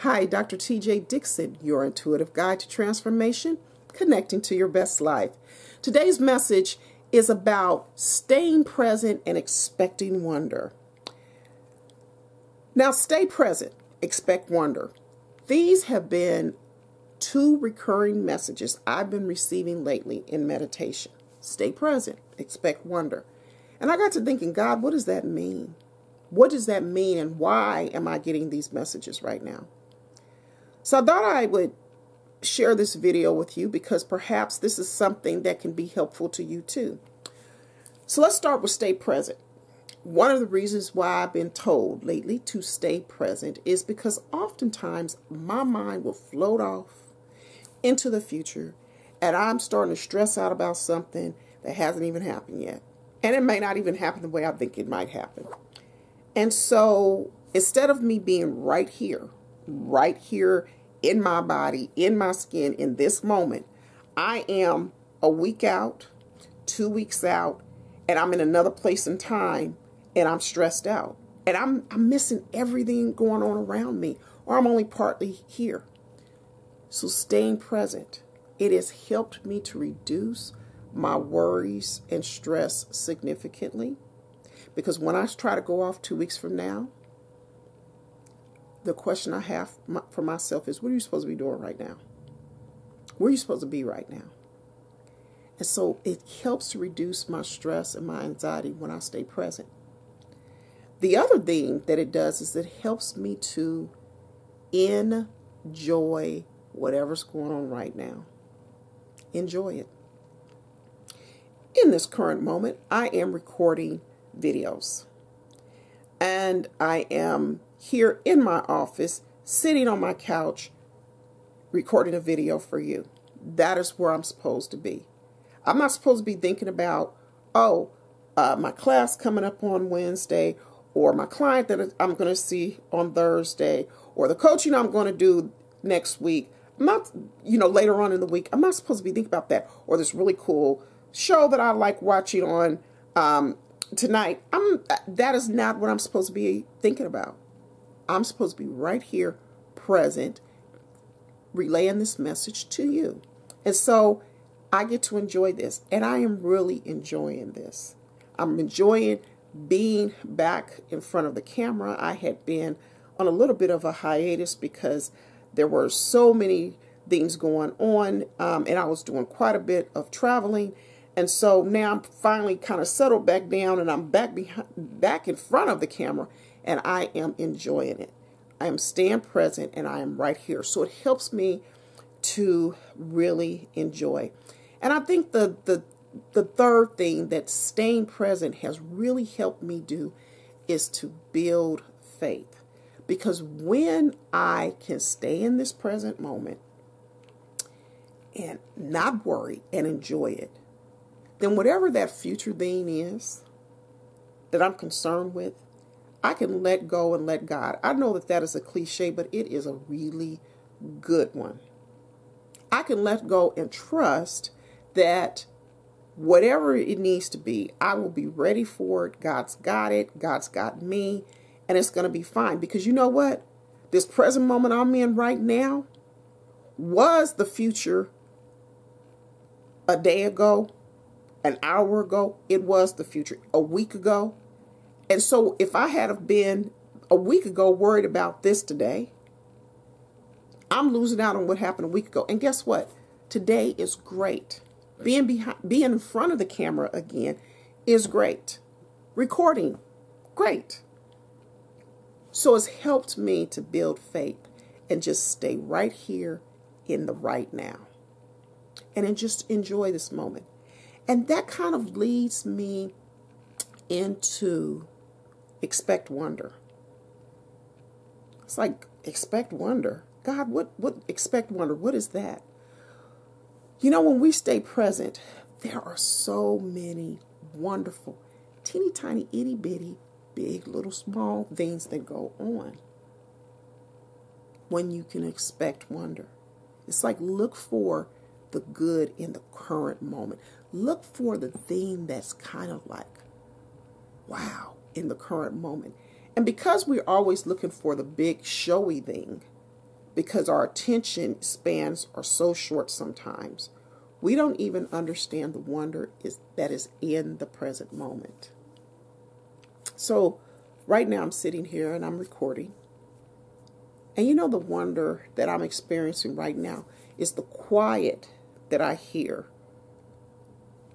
Hi, Dr. TJ Dickson, your intuitive guide to transformation, connecting to your best life. Today's message is about staying present and expecting wonder. Now, stay present, expect wonder. These have been two recurring messages I've been receiving lately in meditation. Stay present, expect wonder. And I got to thinking, God, what does that mean? What does that mean and why am I getting these messages right now? So I thought I would share this video with you because perhaps this is something that can be helpful to you too. So let's start with stay present. One of the reasons why I've been told lately to stay present is because oftentimes my mind will float off into the future and I'm starting to stress out about something that hasn't even happened yet. And it may not even happen the way I think it might happen. And so instead of me being right here, right here in my body, in my skin, in this moment, I am a week out, two weeks out, and I'm in another place and time, and I'm stressed out. And I'm, I'm missing everything going on around me, or I'm only partly here. So staying present, it has helped me to reduce my worries and stress significantly. Because when I try to go off two weeks from now, the question I have for myself is, what are you supposed to be doing right now? Where are you supposed to be right now? And so it helps to reduce my stress and my anxiety when I stay present. The other thing that it does is it helps me to enjoy whatever's going on right now. Enjoy it. In this current moment, I am recording videos. And I am here in my office, sitting on my couch, recording a video for you. That is where I'm supposed to be. I'm not supposed to be thinking about, oh, uh, my class coming up on Wednesday, or my client that I'm going to see on Thursday, or the coaching I'm going to do next week. I'm not, you know, later on in the week, I'm not supposed to be thinking about that, or this really cool show that I like watching on um, tonight. I'm that is not what I'm supposed to be thinking about. I'm supposed to be right here, present, relaying this message to you. And so I get to enjoy this, and I am really enjoying this. I'm enjoying being back in front of the camera. I had been on a little bit of a hiatus because there were so many things going on, um, and I was doing quite a bit of traveling. And so now I'm finally kind of settled back down, and I'm back behind, back in front of the camera, and I am enjoying it. I am staying present and I am right here. So it helps me to really enjoy. And I think the the the third thing that staying present has really helped me do is to build faith. Because when I can stay in this present moment and not worry and enjoy it, then whatever that future thing is that I'm concerned with, I can let go and let God. I know that that is a cliche, but it is a really good one. I can let go and trust that whatever it needs to be, I will be ready for it. God's got it. God's got me. And it's going to be fine. Because you know what? This present moment I'm in right now was the future a day ago, an hour ago. It was the future a week ago. And so if I had have been a week ago worried about this today, I'm losing out on what happened a week ago. And guess what? Today is great. Being behind, being in front of the camera again is great. Recording, great. So it's helped me to build faith and just stay right here in the right now. And then just enjoy this moment. And that kind of leads me into expect wonder. It's like expect wonder. God, what what expect wonder? What is that? You know, when we stay present, there are so many wonderful, teeny tiny, itty bitty, big, little, small things that go on when you can expect wonder. It's like look for the good in the current moment. Look for the thing that's kind of like, wow, in the current moment. And because we're always looking for the big showy thing, because our attention spans are so short sometimes. We don't even understand the wonder is that is in the present moment. So right now I'm sitting here and I'm recording. And you know the wonder that I'm experiencing right now is the quiet that I hear.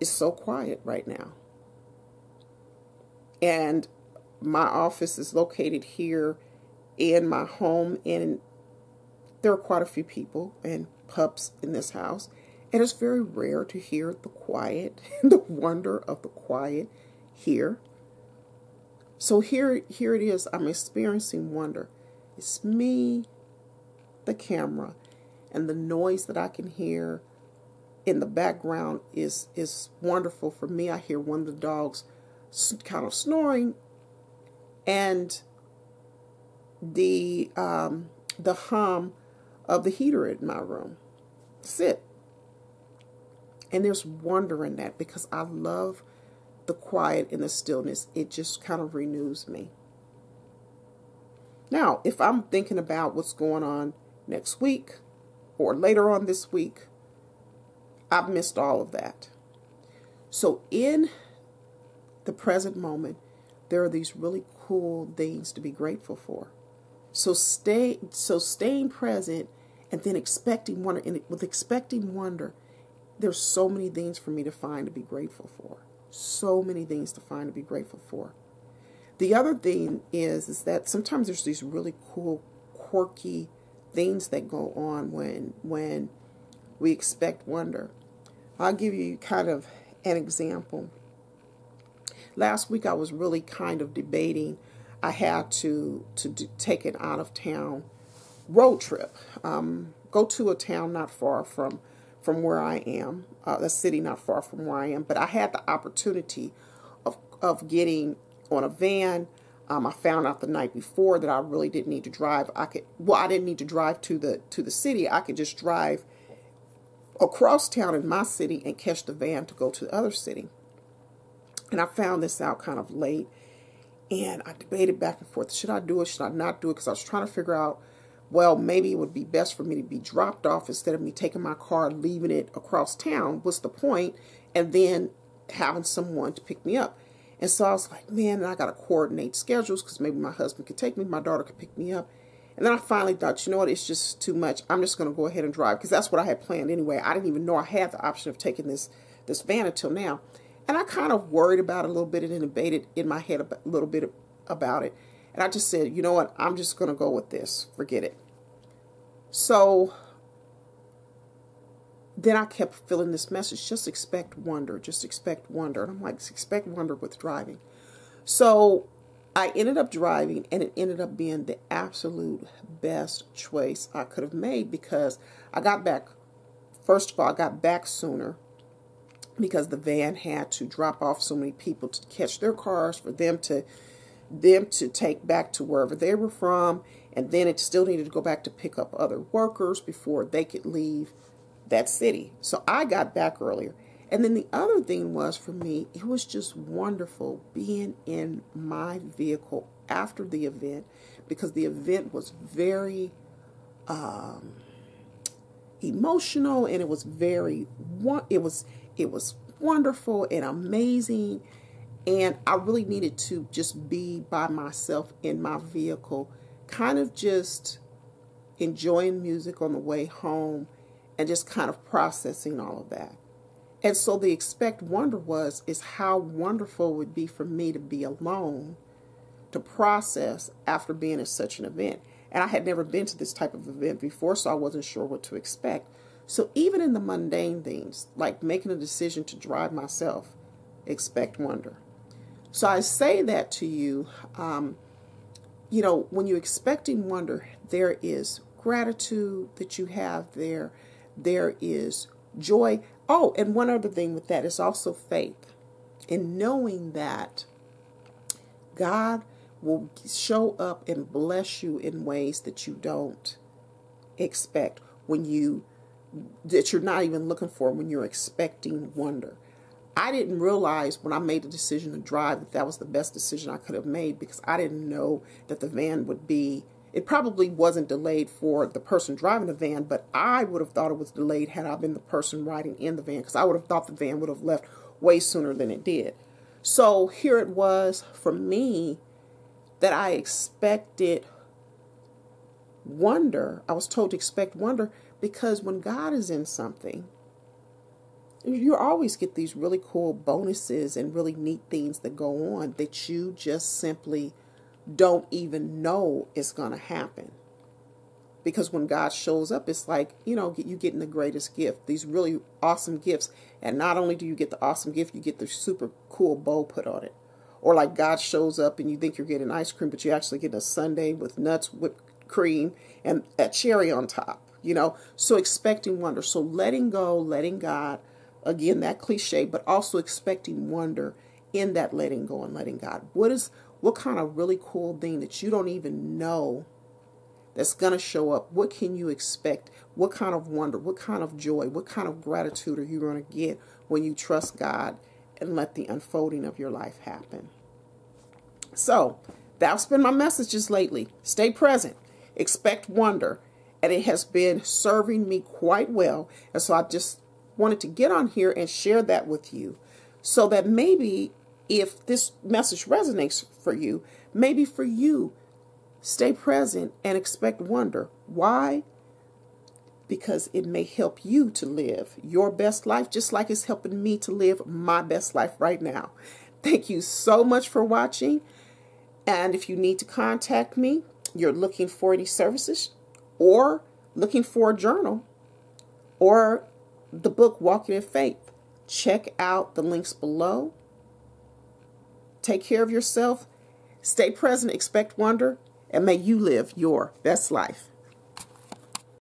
It's so quiet right now. And my office is located here in my home and there are quite a few people and pups in this house. And it's very rare to hear the quiet the wonder of the quiet here. So here here it is. I'm experiencing wonder. It's me the camera and the noise that i can hear in the background is is wonderful for me. I hear one of the dogs kind of snoring and the um, the hum of the heater in my room. Sit. And there's wonder in that because I love the quiet and the stillness. It just kind of renews me. Now, if I'm thinking about what's going on next week or later on this week, I've missed all of that. So, in the present moment, there are these really cool things to be grateful for. So stay so staying present and then expecting wonder and with expecting wonder, there's so many things for me to find to be grateful for. So many things to find to be grateful for. The other thing is is that sometimes there's these really cool, quirky things that go on when when we expect wonder. I'll give you kind of an example. Last week I was really kind of debating I had to to do, take an out of town road trip. Um, go to a town not far from from where I am, uh, a city not far from where I am. But I had the opportunity of of getting on a van. Um, I found out the night before that I really didn't need to drive. I could well, I didn't need to drive to the to the city. I could just drive across town in my city and catch the van to go to the other city. And I found this out kind of late and I debated back and forth. Should I do it? Should I not do it? Because I was trying to figure out, well, maybe it would be best for me to be dropped off instead of me taking my car, leaving it across town. What's the point? And then having someone to pick me up. And so I was like, man, I got to coordinate schedules because maybe my husband could take me, my daughter could pick me up. And then I finally thought, you know what, it's just too much. I'm just going to go ahead and drive because that's what I had planned anyway. I didn't even know I had the option of taking this this van until now. And I kind of worried about it a little bit and debated in my head a little bit about it. And I just said, you know what? I'm just going to go with this. Forget it. So then I kept feeling this message just expect wonder, just expect wonder. And I'm like, expect wonder with driving. So I ended up driving, and it ended up being the absolute best choice I could have made because I got back. First of all, I got back sooner because the van had to drop off so many people to catch their cars for them to them to take back to wherever they were from and then it still needed to go back to pick up other workers before they could leave that city. So I got back earlier. And then the other thing was for me, it was just wonderful being in my vehicle after the event because the event was very um, emotional and it was very it was it was wonderful and amazing. And I really needed to just be by myself in my vehicle, kind of just enjoying music on the way home and just kind of processing all of that. And so the expect wonder was is how wonderful it would be for me to be alone to process after being at such an event. And I had never been to this type of event before, so I wasn't sure what to expect. So even in the mundane things, like making a decision to drive myself, expect wonder. So I say that to you, um, you know, when you're expecting wonder, there is gratitude that you have there. There is joy. Oh, and one other thing with that is also faith in knowing that God will show up and bless you in ways that you don't expect when you that you're not even looking for when you're expecting wonder. I didn't realize when I made the decision to drive that that was the best decision I could have made because I didn't know that the van would be It probably wasn't delayed for the person driving the van, but I would have thought it was delayed had I been the person riding in the van because I would have thought the van would have left way sooner than it did. So here it was for me that I expected wonder. I was told to expect wonder because when God is in something, you always get these really cool bonuses and really neat things that go on that you just simply don't even know is going to happen. Because when God shows up, it's like, you know, you getting the greatest gift, these really awesome gifts. And not only do you get the awesome gift, you get the super cool bow put on it. Or like God shows up and you think you're getting ice cream, but you actually get a sundae with nuts, whipped cream, and a cherry on top, you know. So expecting wonder. So letting go, letting God, again, that cliche, but also expecting wonder in that letting go and letting God. What is what kind of really cool thing that you don't even know that's going to show up? What can you expect? What kind of wonder, what kind of joy, what kind of gratitude are you going to get when you trust God and let the unfolding of your life happen? So, that's been my messages lately. Stay present, expect wonder, and it has been serving me quite well. And so I just wanted to get on here and share that with you so that maybe if this message resonates for you, maybe for you, stay present and expect wonder. Why? Because it may help you to live your best life just like it's helping me to live my best life right now. Thank you so much for watching. And if you need to contact me, you're looking for any services or looking for a journal or the book Walking in Faith, check out the links below Take care of yourself. Stay present, expect wonder, and may you live your best life.